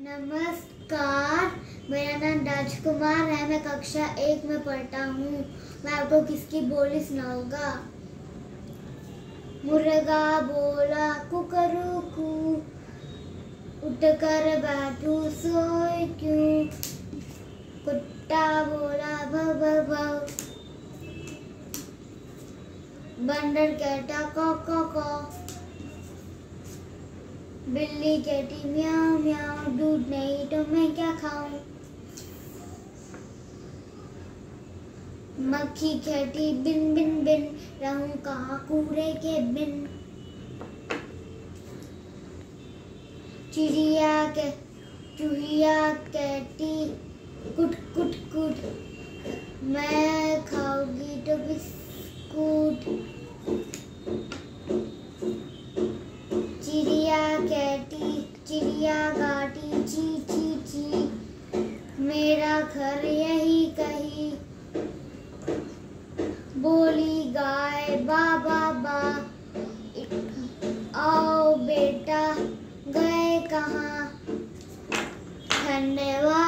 नमस्कार, मेरा नाम राजकुमार है, मैं कक्षा एक में पढ़ता हूँ। मैं आपको किसकी बोली सुनाऊँगा? मुर्गा बोला, कुकरू कू, उठकर बैठू, सोए क्यों? कुत्ता बोला, भव भव भव। बंदर कहता, कौ कौ कौ। बिल्ली कहती, म्याऊ म्याऊ, दूध नहीं तो मैं क्या खाऊं? मक्खी कहती, बिन बिन बिन, रहूँ कहाँ कूड़े के बिन? चिड़िया के चूहिया कहती, कुट कुट कुट, मैं खाऊँगी कहती, चिड़िया गाटी ची ची ची। मेरा घर यही कही। बोली, गाय, बाबा, बा। आओ बेटा, गए कहाँ? धन्यवाद।